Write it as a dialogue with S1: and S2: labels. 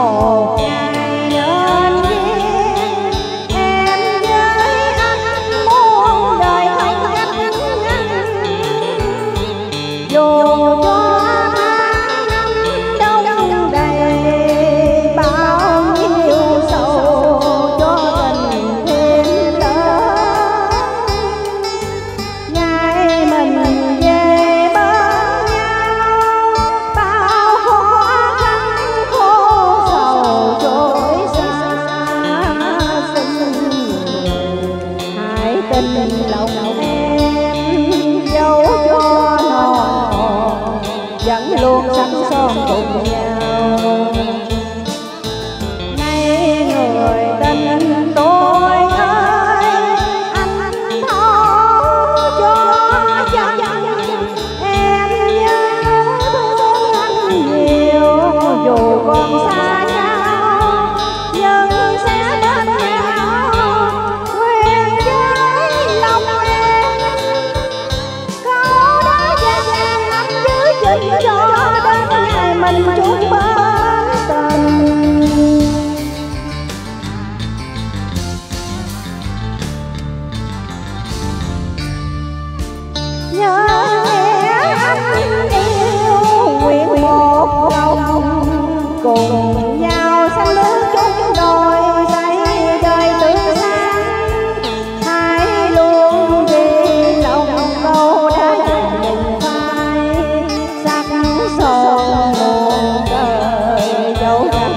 S1: all. thức cho đến ngày mình chúng bán tình nhớ nghe anh yêu nguyện một lòng Oh.